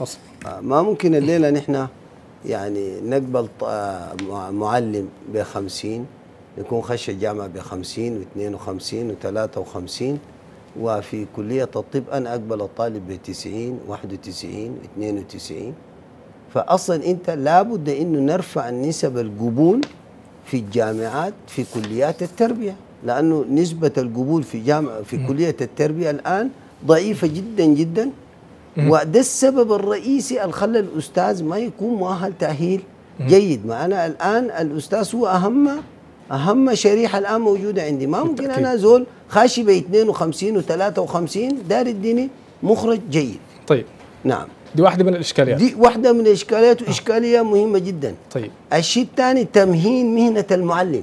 حصل. ما ممكن الليلة نحن يعني نقبل آه، مع- معلم ب 50 يكون خش الجامعة ب 50 و52 و53 وفي كلية الطب أنا أقبل الطالب ب 90 91 92 فاصلا أنت لابد إنه نرفع نسب القبول في الجامعات في كليات التربية لأنه نسبة القبول في جامعه في كلية التربية الآن ضعيفة جدا جدا. وده السبب الرئيسي اللي خلى الأستاذ ما يكون مؤهل تأهيل جيد. معنا الآن الأستاذ هو أهم أهم شريحة الآن موجودة عندي. ما ممكن بالتأكيد. أنا زول خاشي ب 52 و53 دار يديني مخرج جيد. طيب. نعم. دي واحدة من الإشكاليات. دي واحدة من الإشكاليات وإشكالية مهمة جدا. طيب. الشيء الثاني تمهين مهنة المعلم.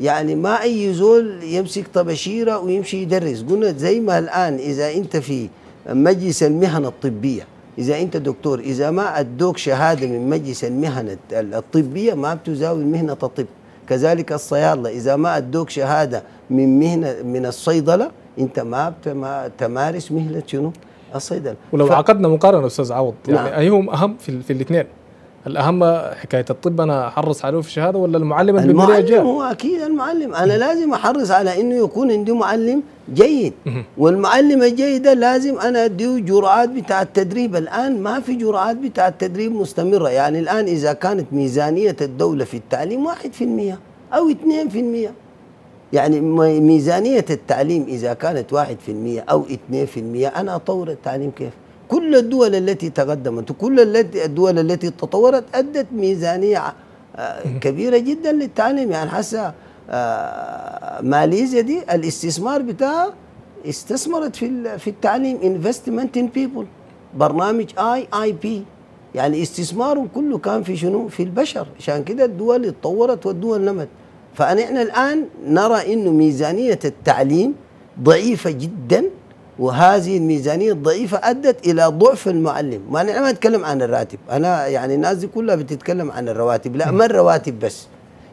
يعني ما أي زول يمسك طبشيرة ويمشي يدرس. قلنا زي ما الآن إذا أنت في مجلس المهن الطبية إذا أنت دكتور إذا ما أدوك شهادة من مجلس المهن الطبية ما بتزاول مهنة الطب كذلك الصيادلة إذا ما أدوك شهادة من مهنة من الصيدلة أنت ما تمارس مهنة شنو؟ الصيدلة ولو ف- عقدنا مقارنة أستاذ عوض يعني نعم. أيهم أهم في, في الاثنين الأهم حكاية الطب أنا أحرص عليه في الشهاده ولا المعلم اللي المعلم جاء؟ هو أكيد المعلم. أنا لازم أحرص على إنه يكون عندي معلم جيد. والمعلم الجيد ده لازم أنا أديه جرعات بتاع التدريب. الآن ما في جرعات بتاع التدريب مستمرة. يعني الآن إذا كانت ميزانية الدولة في التعليم 1% أو 2% يعني ميزانية التعليم إذا كانت 1% أو 2% أنا أطور التعليم كيف؟ كل الدول التي تقدمت وكل الدول التي تطورت أدت ميزانية آه، كبيرة جدا للتعليم. يعني حسا آه، ماليزيا دي الاستثمار بتاعها استثمرت في في التعليم investment in people برنامج IIP يعني استثمارهم كله كان في شنو؟ في البشر. عشان كده الدول اتطورت والدول نمت. فنحن الآن نرى إنه ميزانية التعليم ضعيفة جدا. وهذه الميزانية الضعيفة أدت إلى ضعف المعلم. ما نحن ما نتكلم عن الراتب. أنا يعني الناس دي كلها بتتكلم عن الرواتب. لا ما الرواتب بس.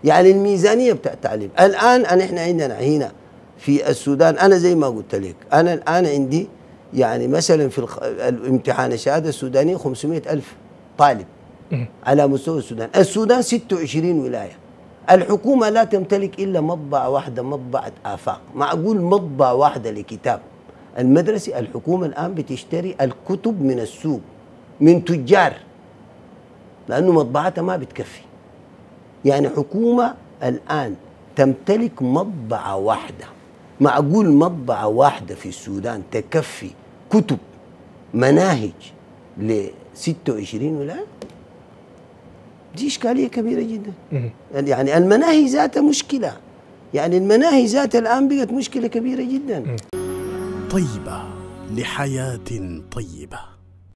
يعني الميزانية بتاع التعليم. الآن نحن عندنا هنا في السودان أنا زي ما قلت لك أنا الآن عندي يعني مثلا في الخ- الامتحان الشهادة السودانية 500 ألف طالب على مستوى السودان. السودان 26 ولاية. الحكومة لا تمتلك إلا مطبعة واحدة مطبعة آفاق. معقول مطبعة واحدة لكتاب. المدرسة الحكومة الآن بتشتري الكتب من السوق من تجار لأنه مطبعتها ما بتكفي. يعني حكومة الآن تمتلك مطبعة واحدة. معقول مطبعة واحدة في السودان تكفي كتب مناهج ل 26 ولاية دي إشكالية كبيرة جدا. يعني المناهي ذاتها مشكلة. يعني المناهي ذاتها الآن بقت مشكلة كبيرة جدا. طيبة لحياة طيبة.